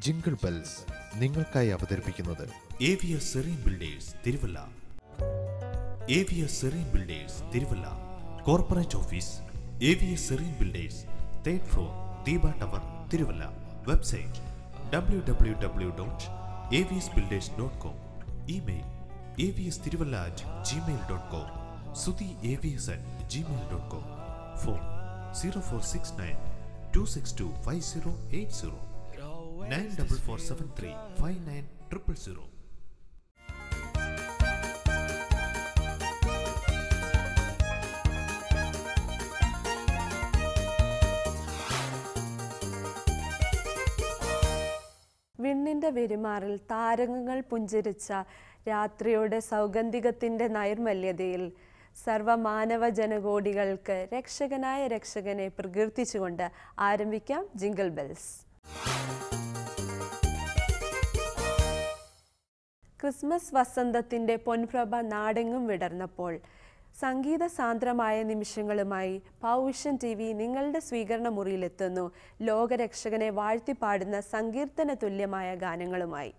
Jingle bells നിങ്ങൾക്കായി അവതരിപ്പിക്കുന്നത് Avius Thiruvalla Avius Thiruvalla corporate office Avius builders third floor Deepa tower Thiruvalla website W W W dot Avius builders dot com email S Thiruvalla at Gmail dot com Suthi at Gmail dot com phone zero four six nine two six two five zero eight zero nine double four seven three five nine triple zero. വെരുമാറിൽ താരകങ്ങൾ പുഞ്ചിരിച്ച രാത്രിയുടെ സൗഗന്ധികത്തിന്റെ നൈർമല്യതയിൽ സർവമാനവ ജനകോടികൾക്ക് രക്ഷകനായ രക്ഷകനെ പ്രകീർത്തിച്ചുകൊണ്ട് ആരംഭിക്കാം ജിംഗിൾ ബെൽസ്. ക്രിസ്മസ് വസന്തത്തിന്റെ പൊൻപ്രഭ നാടെങ്ങും വിടർന്നപ്പോൾ സംഗീത സാന്ദ്രമായ നിമിഷങ്ങളുമായി പൗവിഷൻ ടി വി നിങ്ങളുടെ സ്വീകരണ മുറിയിലെത്തുന്നു. ലോകരക്ഷകനെ വാഴ്ത്തിപ്പാടുന്ന സങ്കീർത്തന തുല്യമായ ഗാനങ്ങളുമായി.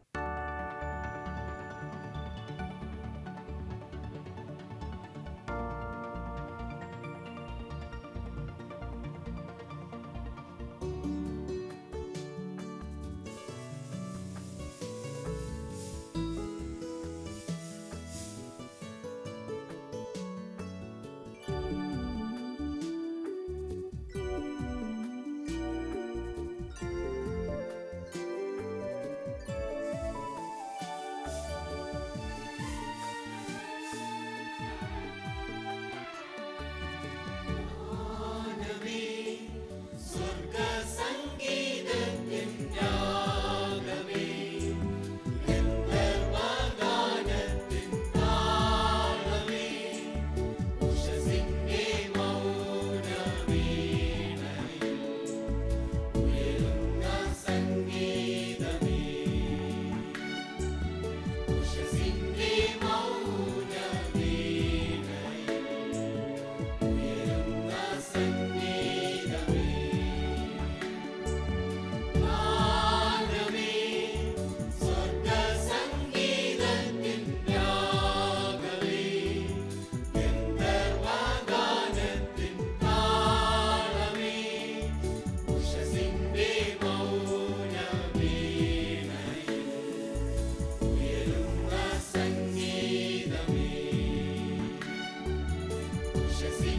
ashes.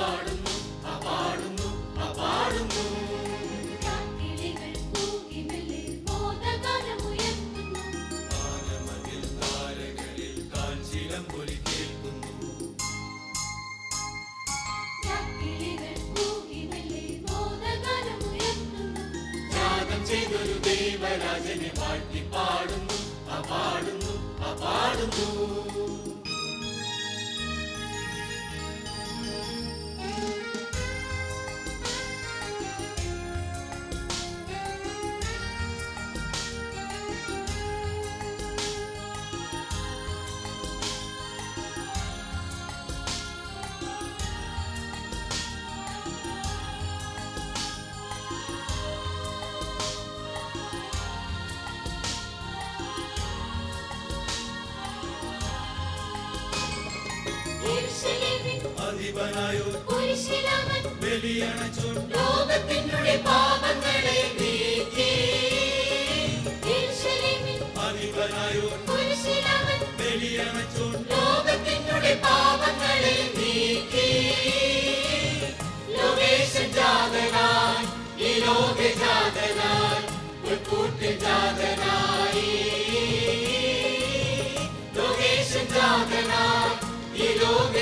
Lord. സർവാധിപനായോ ബലിയണച്ചു ലോകത്തിനുടെ പാപങ്ങളെ അധിപനായോ? ബലിയണച്ചു ലോകത്തിനുടെ പാപങ്ങളെ ലോകേശ ജാതനായി ഈ ലോക ജാതനായി ഉൾക്കൂട്ട് ജാതനായി. ലോകേശ ജാതനായി ഈ ലോക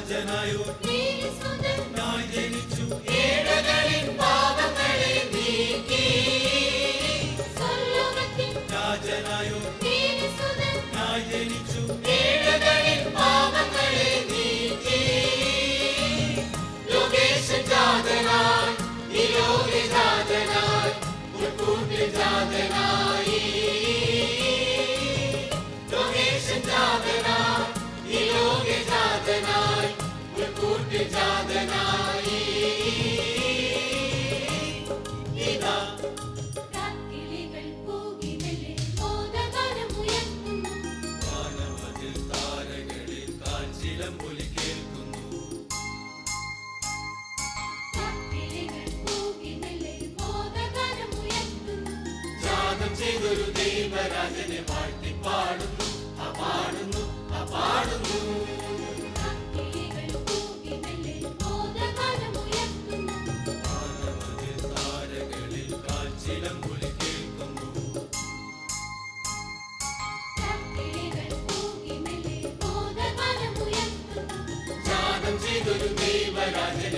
രാജനായോർ ഞാൻ ജനിച്ചു ഏഴകളിൽ പാ गुरुदेव राजन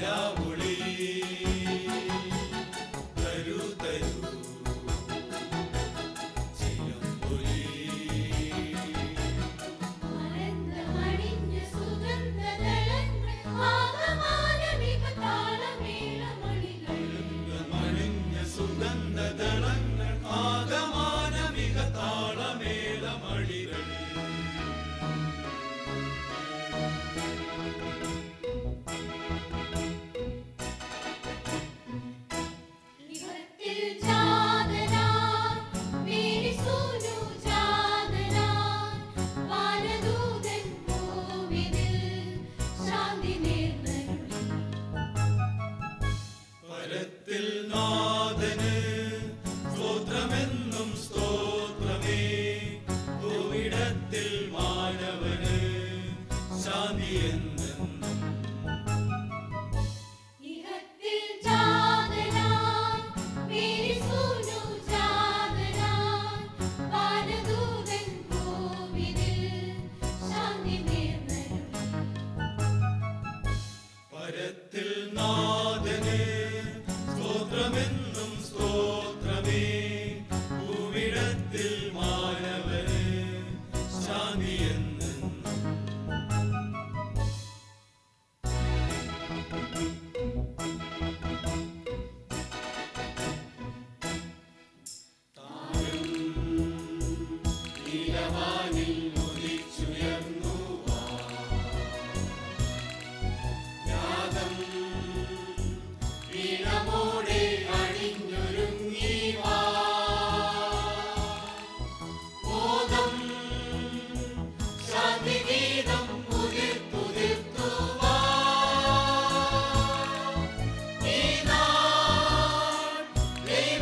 Yahweh.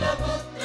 ദൈവപുത്രൻ ജാതനായി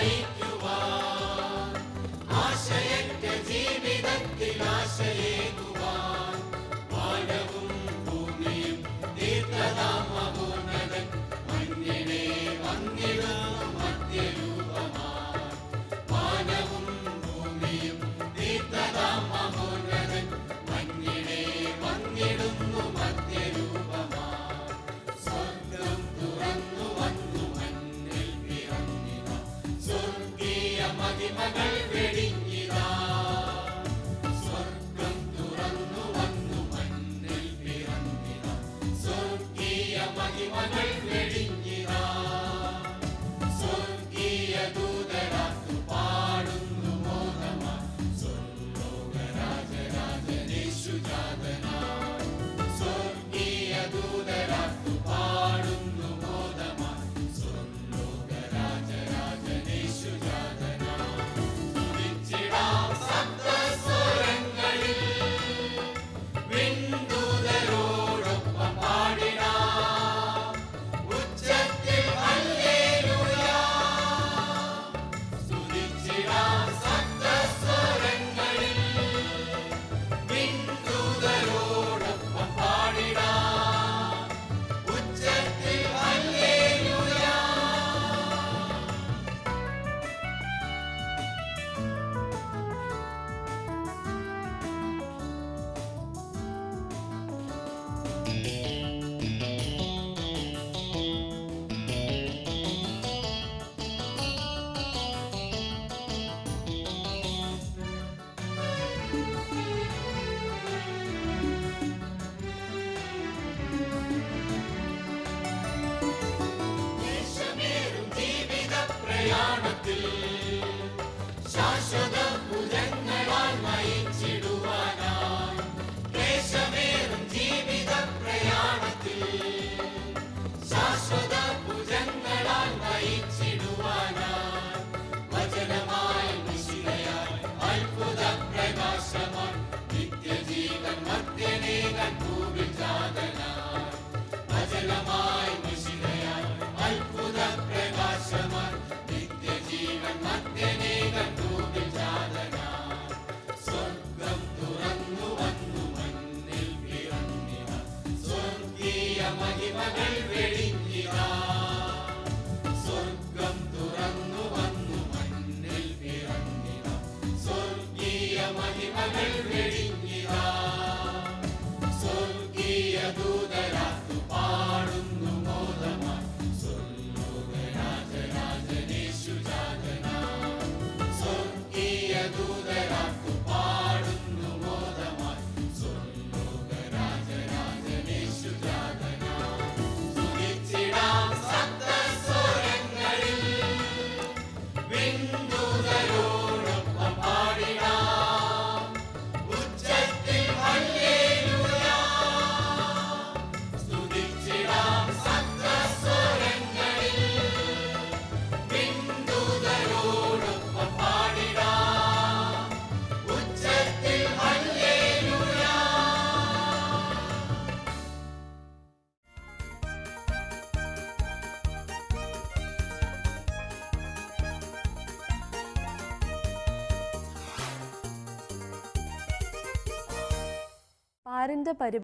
Everybody.